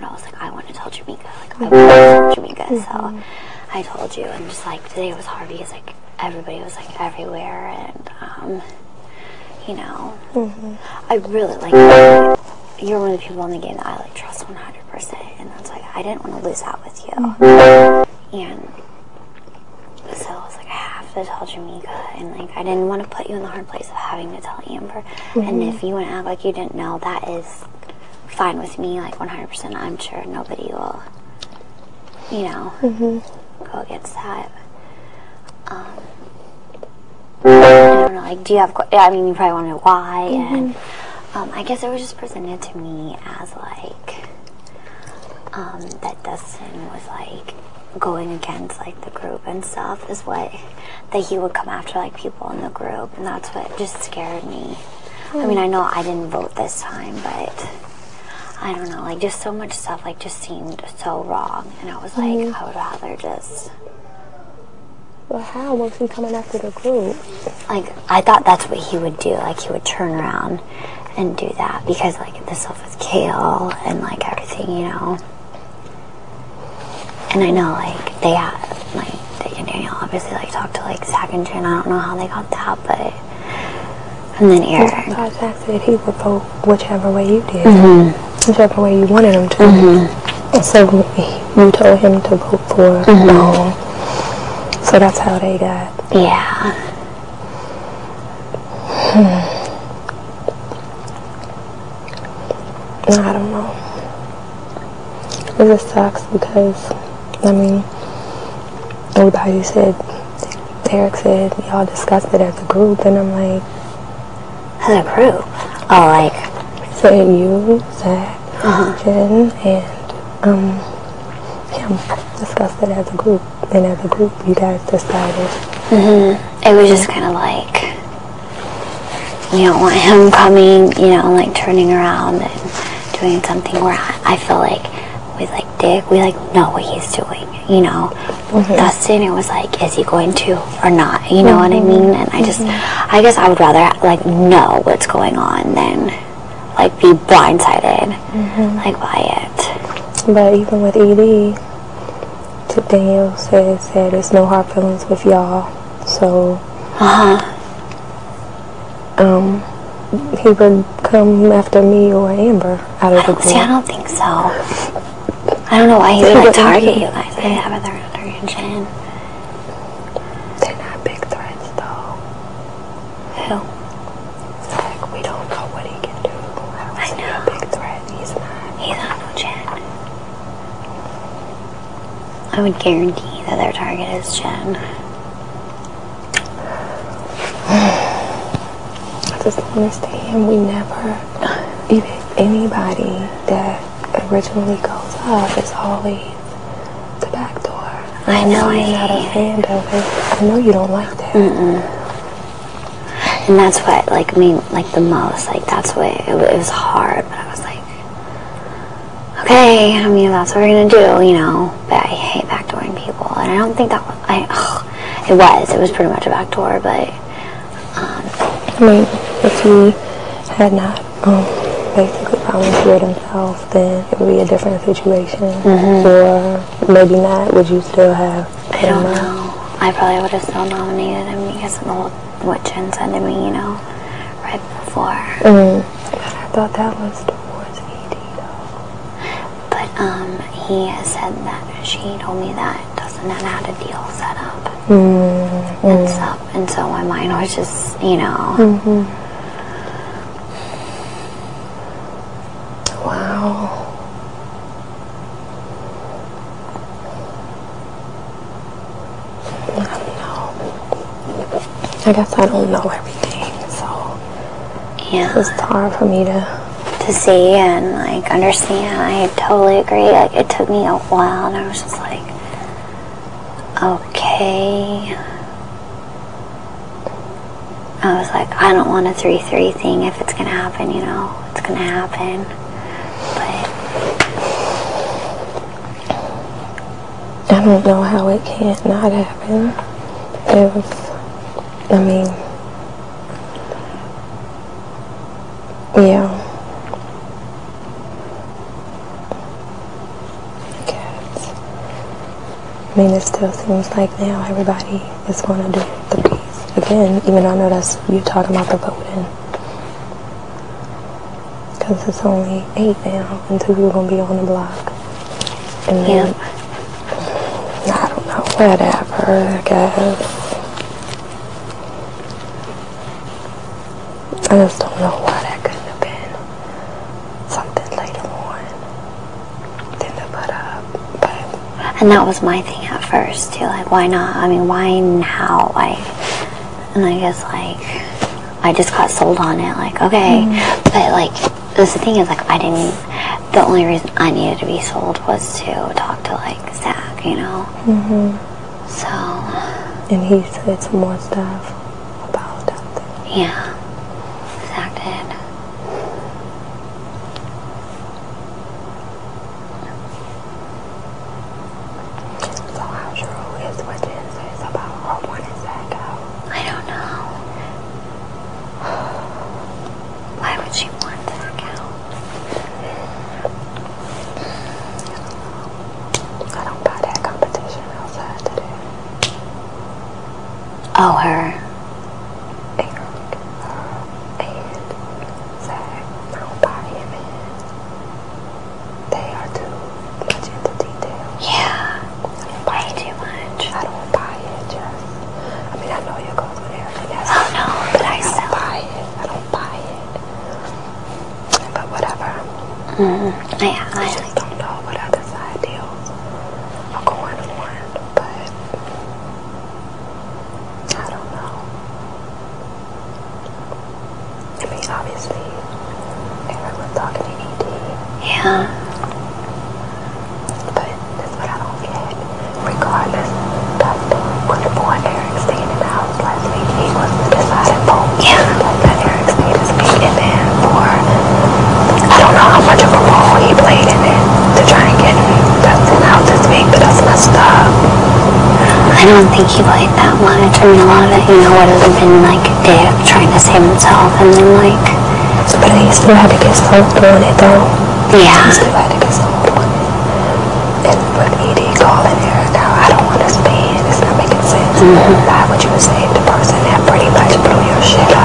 but I was like, I want to tell Jameka. Like, I mm-hmm. want to tell Jameka. So mm-hmm. I told you, and just like today it was hard because like everybody was like everywhere, and um, you know, mm-hmm. I really like you're one of the people in the game that I like trust 100, percent and that's like I didn't want to lose out with you, and so I was like, I have to tell Jameka, and like I didn't want to put you in the hard place of having to tell Amber, and if you want to act like you didn't know, that is fine with me, like 100%. I'm sure nobody will, you know, go against that. Um, I don't know, like, do you have, I mean, you probably want to know why, and um, I guess it was just presented to me as like, um, that Dustin was like going against like the group and stuff is what that he would come after like people in the group and that's what just scared me. I mean I know I didn't vote this time but I don't know, like just so much stuff like just seemed so wrong and I was like I would rather just Well, how was he coming after the group? like I thought that's what he would do. Like he would turn around and do that because like the stuff with Kail and like everything, you know. And I know like they had like Dick and Daniel obviously like talked to like Zach and Jen. I don't know how they got that, but and then Aaron. I Zach said he would vote whichever way you did, Mm-hmm. Whichever way you wanted him to. So you told him to vote for Mm-hmm. no. So that's how they got. Yeah. I don't know. It just sucks because, I mean, everybody said, Derek said, y'all discussed it as a group, and I'm like, As a group. Oh like said you, Zach, Jen, and um, him discussed it as a group, and as a group, you guys decided. Mhm. it was just kinda like we don't want him coming, you know, like turning around and doing something where I, I feel like with like Dick, we like know what he's doing, you know. With Dustin, it was like, is he going to or not? You know what I mean? And I just, I guess I would rather like know what's going on than like be blindsided like by it. But even with ED, to Daniele says that it's no hard feelings with y'all, so Uh huh. um, he would come after me or Amber out of the group. See, I don't think so. I don't know why he would like target you guys. They have other Jen. They're not big threats though. Who? Zach, we don't know what he can do. I don't I see know. a big threat. He's not. He's not no Jen. I would guarantee that their target is Jen. I just don't understand. We never, even anybody that originally goes up is always the back door. I know, you're not a fan of it. I know you don't like that. And that's what, like, me, like, the most. Like, that's what, it, it was hard, but I was like, okay, I mean, that's what we're gonna do, you know. But I hate backdooring people. And I don't think that was, I, ugh, it was. It was pretty much a backdoor, but, um, I mean, if he had not um, basically volunteered himself, then it would be a different situation. Or maybe not. Would you still have I don't know. I probably would have still nominated him because of the whole, what Jen said to me, you know, right before. Mm. But I thought that was towards ED though. But um, he has said that she told me that had had a deal set up Mm. and stuff, and so my mind was just, you know, Mm-hmm. Wow. I don't know. I guess I don't know everything, so yeah, it's hard for me to. to see and like understand. I totally agree. Like it took me a while, and I was just like, okay. I was like, I don't want a three-three thing. If it's gonna happen, you know, it's gonna happen. But I don't know how it can't not happen. It was. I mean, yeah. Cats. I mean, it still seems like now everybody is going to do the peace again, even though I know that's you talking about the voting. Because it's only eight now until we're going to be on the block. And then, yeah. I don't know, whatever, I guess. I just don't know why that couldn't have been something later on than to put up. But And that was my thing at first too. Like, why not? I mean, why now? Like, and I guess like I just got sold on it. Like, okay, but like this the thing is like I didn't. The only reason I needed to be sold was to talk to like Zach, you know. hmm So and he said some more stuff about that thing. yeah, Zach did. So how true is what Jen says about her wanting Zach out? I don't know. Why would she want Zach out? I don't buy that competition outside today. Oh, her. Eric, her, and Zach. I don't buy him in. They are too much into detail. Yeah, way too much. I don't buy it, just. I mean, I know you goes with Eric, and that's Oh no, but I I don't still. buy it. I don't buy it. But whatever. Mm, yeah, I I just don't know what other side deals are going on, but I don't know. I mean, obviously, Eric was talking to ED, yeah. but that's what I don't get. Regardless, what the boy Eric stayed in the house last week. He was deciding vote. Yeah. Let Eric stay to speak, and then for I don't know how much of a role he played in it to try and get Dustin out this week, but that's messed up. I don't think he played that much. I mean, a lot of it, you know, what it would have been like of trying to save himself and then like but he still had to get soft on it though. Yeah. He still had to get soft on it. And with ED calling Eric out, I don't want to understand. It's not making sense. Mm -hmm. Why would you save the person that pretty much blew your shit up?